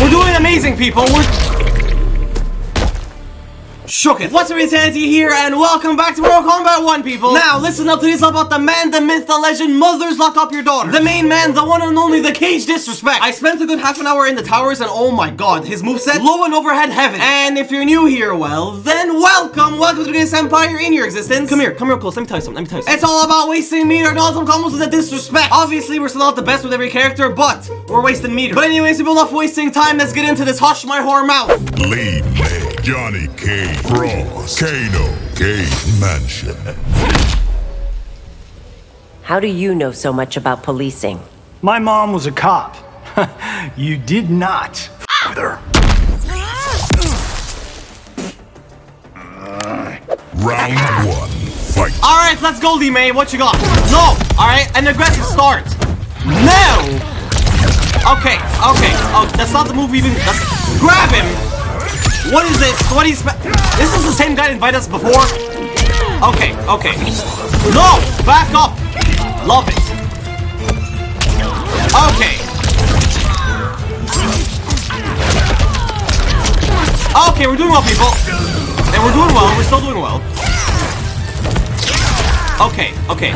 We're doing amazing, people. We're Shook it. What's up, Insanity here, and welcome back to Mortal Kombat 1, people. Now, listen up to this about the man, the myth, the legend, mothers lock up your daughter. The main man, the one and only, the cage disrespect. I spent a good half an hour in the towers, and oh my god, his moveset, low and overhead heaven. And if you're new here, well, then welcome. Welcome to this empire in your existence. Come here, come real close. Let me tell you something. Let me tell you something. It's all about wasting meter and awesome combos with the disrespect. Obviously, we're still not the best with every character, but we're wasting meter. But anyways, people, enough wasting time. Let's get into this. Hush my whore mouth. Lead me, Johnny Cage, Frost, Kano, Cage Mansion. How do you know so much about policing? My mom was a cop. you did not with. Round one, fight. Alright, let's go, Li Mei. What you got? No! Alright, an aggressive start. No! Okay, okay. Oh, that's not the move even. That's, grab him! What is this? What is This is the same guy that invited us before? Okay, okay. No! Back up! Love it. Okay. Okay, we're doing well, people. And we're doing well. We're still doing well. Okay, okay.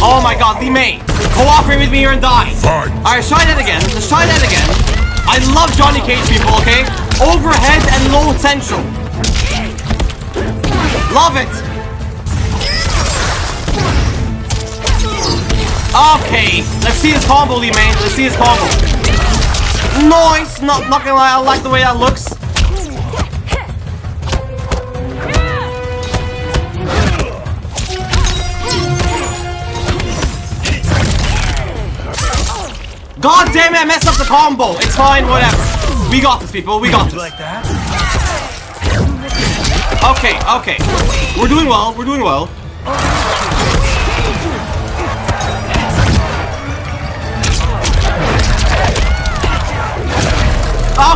Oh my god, the May! Cooperate with me here and die! Fight. Alright, try that again. Let's try that again. I love Johnny Cage, people, okay? Overhead and low central. Love it! Okay, let's see his combo, Li Mei. Let's see his combo. Nice! Not, not gonna lie, I like the way that looks. God damn it, I messed up the combo. It's fine, whatever. We got this, people. We got this. Like that? Okay, okay. We're doing well. We're doing well.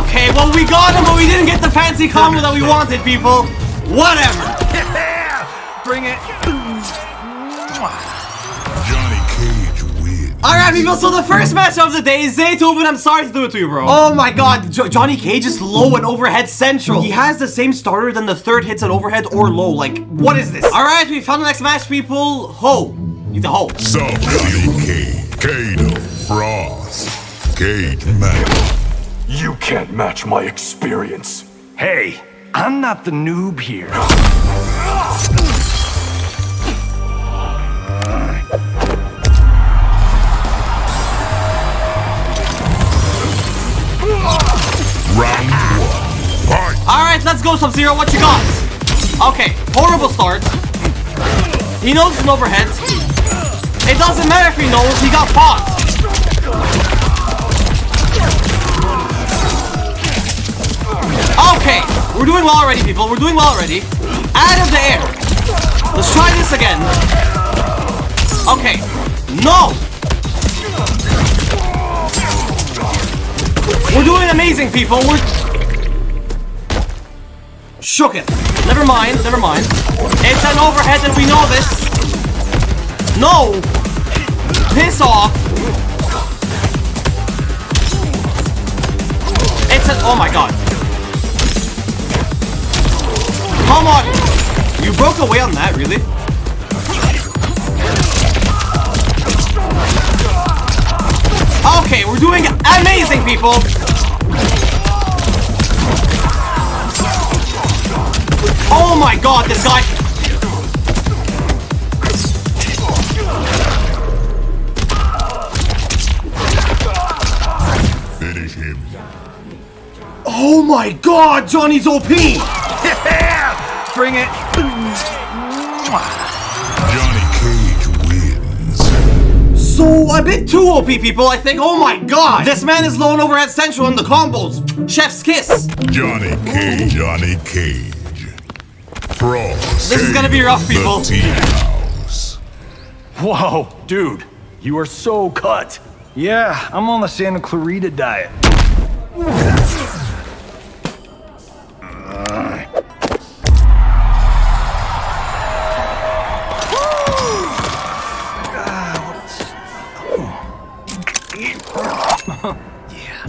Okay, well, we got him, but we didn't get the fancy combo that we wanted, people. Whatever. Yeah! Bring it. Johnny Cage wins. Alright, people, so the first match of the day is Zaytoven. I'm sorry to do it to you, bro. Oh my god, jo Johnny Cage is low and overhead central. He has the same starter than the third hits at overhead or low. Like, what is this? Alright, we found the next match, people. Ho. Need a ho. So, Johnny Cage, Kano, Frost, Cage Mansion. You can't match my experience. Hey, I'm not the noob here. Sub-Zero. What you got? Okay, horrible start. He knows an overhead. It doesn't matter if he knows, he got fought. Okay, we're doing well already, people. We're doing well already. Out of the air. Let's try this again. Okay. No! We're doing amazing, people. We're... Shook it. Never mind, never mind. It's an overhead and we know this. No! Piss off. It's an... Oh my god. Come on! You broke away on that, really? Okay, we're doing amazing, people! My god, this guy... Finish him. Oh my god, Johnny's OP! Yeah! Bring it. Johnny Cage wins. So, a bit too OP, people, I think. Oh my god! This man is low and overhead central in the combos. Chef's kiss. Johnny Cage, Johnny Cage. This is gonna be rough, people. Whoa, dude, you are so cut. Yeah, I'm on the Santa Clarita diet.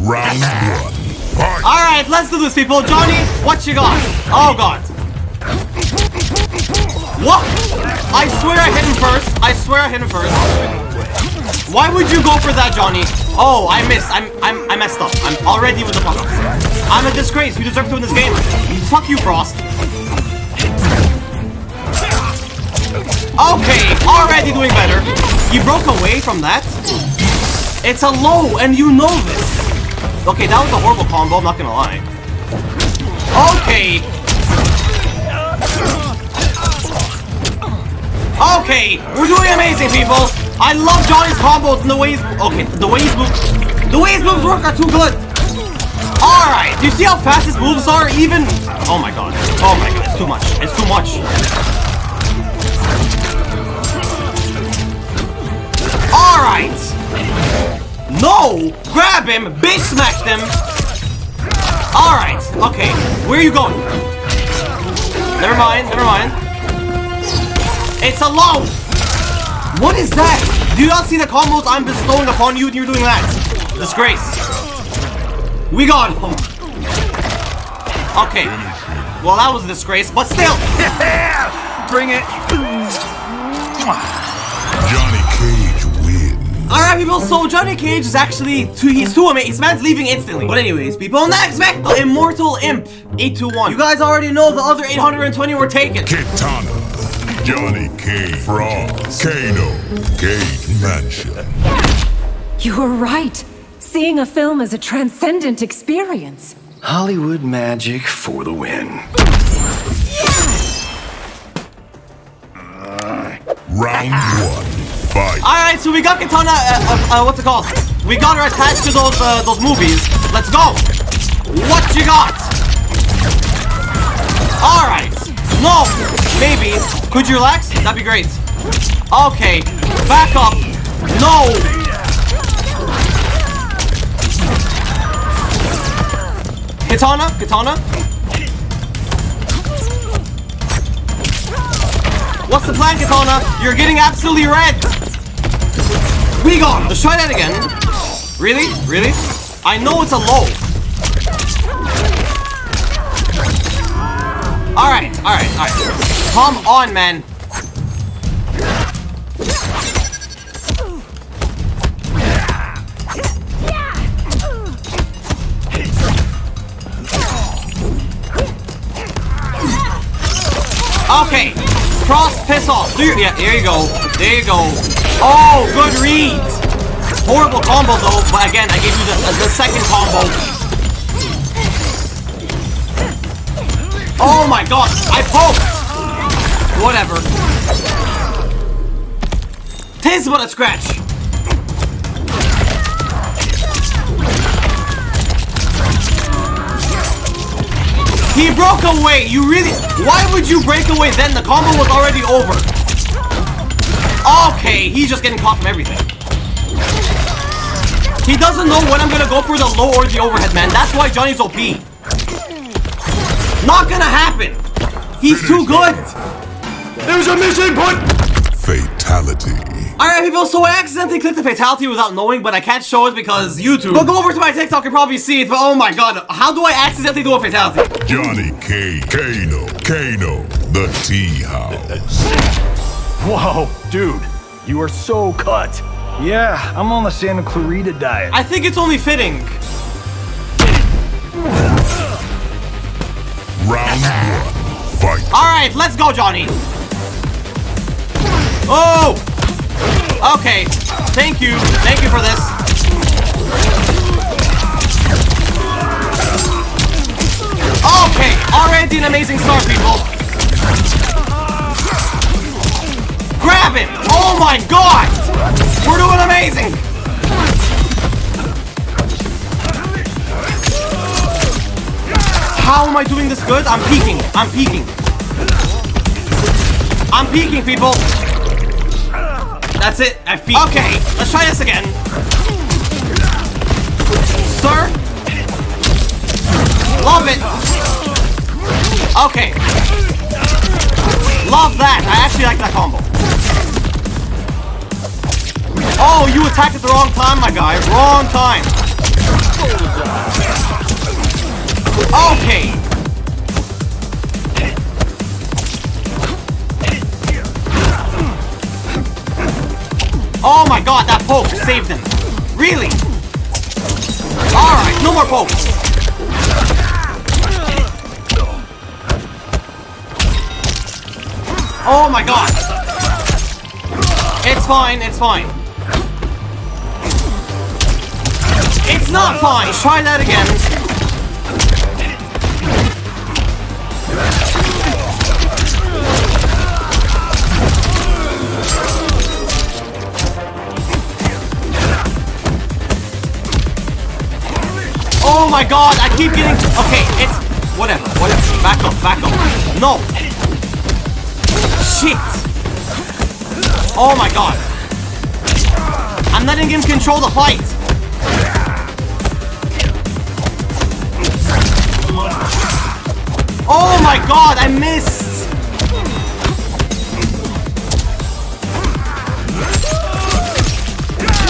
Round one. All right, let's do this, people. Johnny, what you got? Oh God. What? I swear I hit him first. I swear I hit him first. Why would you go for that, Johnny? Oh, I missed. I'm, I'm, I messed up. I'm already with the fuck. I'm a disgrace. You deserve to win this game. Fuck you, Frost. Okay, already doing better. You broke away from that? It's a low, and you know this. Okay, that was a horrible combo, I'm not gonna lie. Okay. Okay, we're doing amazing, people. I love Johnny's combos and the ways. Okay, the ways move. The ways moves work are too good. All right, do you see how fast his moves are? Even. Oh my god. Oh my god, it's too much. It's too much. All right. No! Grab him! Bitch smash him! Alright, okay. Where are you going? Never mind, never mind. It's a low! What is that? Do you not see the combos I'm bestowing upon you and you're doing that? Disgrace. We got him. Okay. Well, that was a disgrace, but still! Bring it. Johnny Cage wins. Alright people, so Johnny Cage is actually too he's too amazing. This man's leaving instantly. But anyways, people, next back the Immortal Imp 821. You guys already know the other 820 were taken. Kitana. Johnny Cage. Frost. Kano. Cage Mansion. You were right. Seeing a film is a transcendent experience. Hollywood magic for the win. Round one. Fight. Alright, so we got Kitana, uh, uh, uh, what's it called? We got her attached to those, uh, those movies. Let's go! What you got? Alright. No! Maybe. Could you relax? That'd be great. Okay. Back up. No! Kitana? Kitana? What's the plan, Kitana? You're getting absolutely red! We gone! Let's try that again. Really? Really? I know it's a low. Alright, alright, alright. Come on, man. Okay. Frost, piss off. Yeah, there you go. There you go. Oh, good read. Horrible combo though, but again, I gave you the, the second combo. Oh my god, I poked. Whatever. Tis but a scratch. He broke away. You really? Why would you break away then? The combo was already over. Okay, he's just getting caught from everything. He doesn't know when I'm gonna go for the low or the overhead, man. That's why Johnny's OP. Not gonna happen. He's too good. There's a mission point! Fatality. Alright, people, so I accidentally clicked the fatality without knowing, but I can't show it because YouTube. But go over to my TikTok and probably see it, but oh my god, how do I accidentally do a fatality? Johnny Cage. Kano. Kano. The Tea House. Whoa, dude, you are so cut. Yeah, I'm on the Santa Clarita diet. I think it's only fitting. Round one. Fight. Alright, let's go, Johnny. Oh! Okay, thank you. Thank you for this. Okay, already an amazing start, people. Grab him! Oh my god! We're doing amazing! How am I doing this good? I'm peeking. I'm peeking. I'm peeking, people. That's it. I peeked. Okay, let's try this again. Sir? Love it. Okay. Love that. I actually like that combo. Oh, you attacked at the wrong time, my guy. Wrong time. Okay. Oh my god, that poke saved him. Really? Alright, no more pokes. Oh my god. It's fine, it's fine. It's not fine. Try that again. Oh my god, I keep getting... Okay, it's... Whatever, whatever. Back up, back up. No! Shit! Oh my god. I'm letting him control the fight. Oh my god, I missed!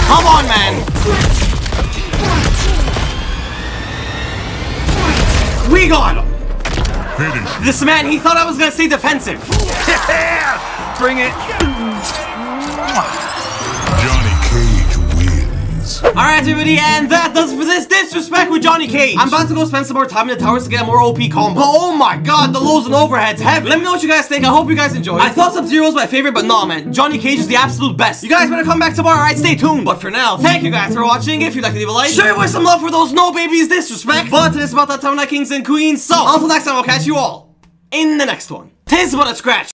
Come on, man! We got him! Finish. This man, he thought I was gonna stay defensive. Bring it. Johnny Cage wins. Alright, everybody, and that does it for this disrespect with Johnny Cage. I'm about to go spend some more time in the towers to get a more OP combo. Oh my god, the lows and overheads heavy. Let me know what you guys think. I hope you guys enjoyed. I thought Sub-Zero was my favorite, but nah, man. Johnny Cage is the absolute best. You guys better come back tomorrow, alright? Stay tuned. But for now, thank you guys for watching. If you'd like to leave a like, share with some love for those no babies disrespect. But it's about that time, night kings and queens. So, until next time, I'll catch you all in the next one. Tis but a scratch.